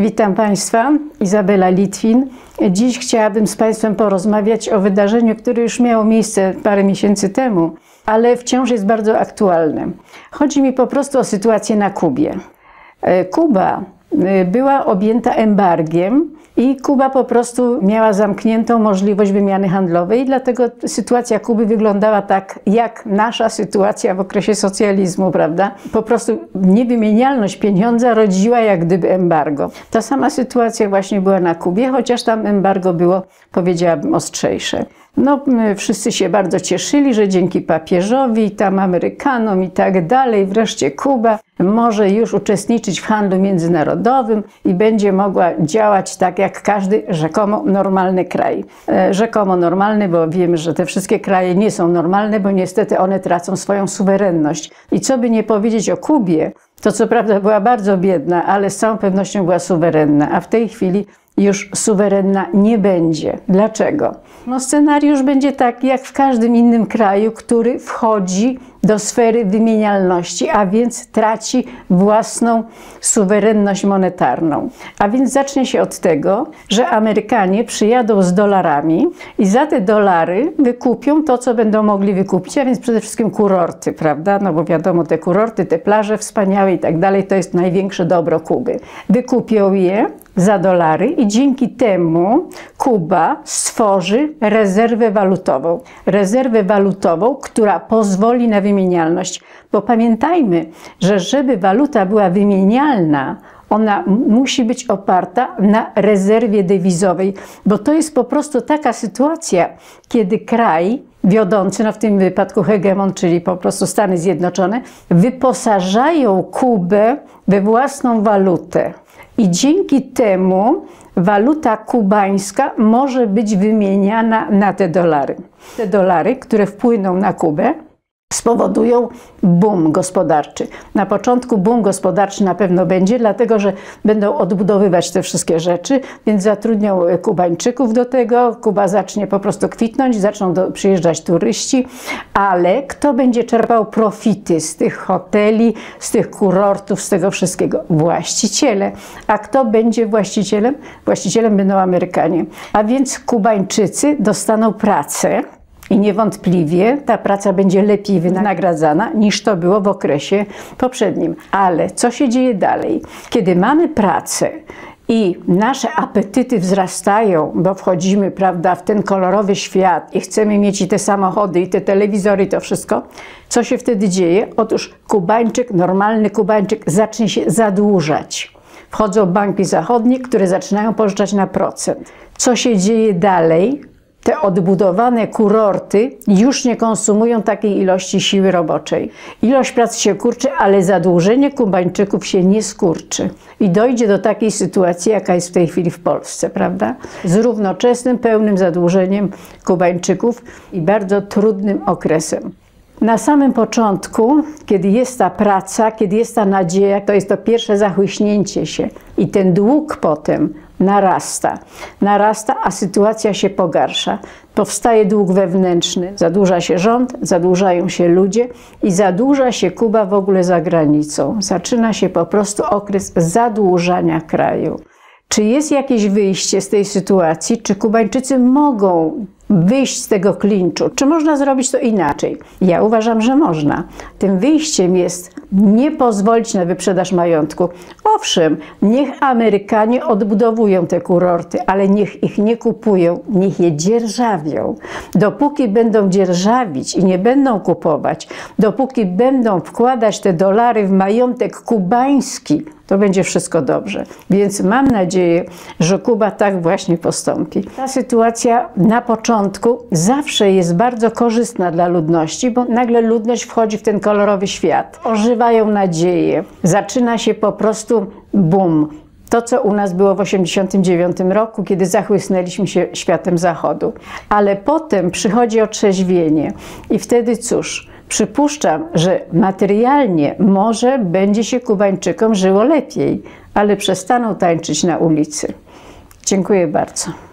Witam Państwa, Izabela Litwin. Dziś chciałabym z Państwem porozmawiać o wydarzeniu, które już miało miejsce parę miesięcy temu, ale wciąż jest bardzo aktualne. Chodzi mi po prostu o sytuację na Kubie. E, Kuba e, była objęta embargiem i Kuba po prostu miała zamkniętą możliwość wymiany handlowej, dlatego sytuacja Kuby wyglądała tak, jak nasza sytuacja w okresie socjalizmu, prawda? Po prostu niewymienialność pieniądza rodziła jak gdyby embargo. Ta sama sytuacja właśnie była na Kubie, chociaż tam embargo było, powiedziałabym, ostrzejsze. No, wszyscy się bardzo cieszyli, że dzięki papieżowi, tam Amerykanom i tak dalej, wreszcie Kuba może już uczestniczyć w handlu międzynarodowym i będzie mogła działać tak jak każdy rzekomo normalny kraj. E, rzekomo normalny, bo wiemy, że te wszystkie kraje nie są normalne, bo niestety one tracą swoją suwerenność. I co by nie powiedzieć o Kubie, to co prawda była bardzo biedna, ale z całą pewnością była suwerenna, a w tej chwili już suwerenna nie będzie. Dlaczego? No scenariusz będzie taki jak w każdym innym kraju, który wchodzi do sfery wymienialności, a więc traci własną suwerenność monetarną. A więc zacznie się od tego, że Amerykanie przyjadą z dolarami i za te dolary wykupią to, co będą mogli wykupić, a więc przede wszystkim kurorty, prawda? No bo wiadomo, te kurorty, te plaże wspaniałe i tak dalej, to jest największe dobro Kuby. Wykupią je za dolary i dzięki temu Kuba stworzy rezerwę walutową. Rezerwę walutową, która pozwoli na wymienialność. Bo pamiętajmy, że żeby waluta była wymienialna, ona musi być oparta na rezerwie dewizowej, bo to jest po prostu taka sytuacja, kiedy kraj wiodący, no w tym wypadku hegemon, czyli po prostu Stany Zjednoczone, wyposażają Kubę we własną walutę. I dzięki temu waluta kubańska może być wymieniana na te dolary. Te dolary, które wpłyną na Kubę, spowodują boom gospodarczy. Na początku boom gospodarczy na pewno będzie, dlatego że będą odbudowywać te wszystkie rzeczy, więc zatrudnią Kubańczyków do tego. Kuba zacznie po prostu kwitnąć, zaczną do, przyjeżdżać turyści, ale kto będzie czerpał profity z tych hoteli, z tych kurortów, z tego wszystkiego? Właściciele. A kto będzie właścicielem? Właścicielem będą Amerykanie. A więc Kubańczycy dostaną pracę i niewątpliwie ta praca będzie lepiej wynagradzana niż to było w okresie poprzednim. Ale co się dzieje dalej? Kiedy mamy pracę, i nasze apetyty wzrastają, bo wchodzimy, prawda, w ten kolorowy świat i chcemy mieć i te samochody, i te telewizory, i to wszystko. Co się wtedy dzieje? Otóż Kubańczyk, normalny Kubańczyk zacznie się zadłużać. Wchodzą banki zachodnie, które zaczynają pożyczać na procent. Co się dzieje dalej? Te odbudowane kurorty już nie konsumują takiej ilości siły roboczej. Ilość prac się kurczy, ale zadłużenie Kubańczyków się nie skurczy. I dojdzie do takiej sytuacji, jaka jest w tej chwili w Polsce, prawda? Z równoczesnym, pełnym zadłużeniem Kubańczyków i bardzo trudnym okresem. Na samym początku, kiedy jest ta praca, kiedy jest ta nadzieja, to jest to pierwsze zachłyśnięcie się i ten dług potem narasta. Narasta, a sytuacja się pogarsza. Powstaje dług wewnętrzny, zadłuża się rząd, zadłużają się ludzie i zadłuża się Kuba w ogóle za granicą. Zaczyna się po prostu okres zadłużania kraju. Czy jest jakieś wyjście z tej sytuacji? Czy Kubańczycy mogą wyjść z tego klinczu? Czy można zrobić to inaczej? Ja uważam, że można. Tym wyjściem jest nie pozwolić na wyprzedaż majątku. Owszem, niech Amerykanie odbudowują te kurorty, ale niech ich nie kupują, niech je dzierżawią. Dopóki będą dzierżawić i nie będą kupować, dopóki będą wkładać te dolary w majątek kubański, to będzie wszystko dobrze. Więc mam nadzieję, że Kuba tak właśnie postąpi. Ta sytuacja na początku zawsze jest bardzo korzystna dla ludności, bo nagle ludność wchodzi w ten kolorowy świat. Ożywają nadzieje. Zaczyna się po prostu boom. To, co u nas było w 1989 roku, kiedy zachłysnęliśmy się światem zachodu. Ale potem przychodzi otrzeźwienie i wtedy cóż, Przypuszczam, że materialnie może będzie się Kubańczykom żyło lepiej, ale przestaną tańczyć na ulicy. Dziękuję bardzo.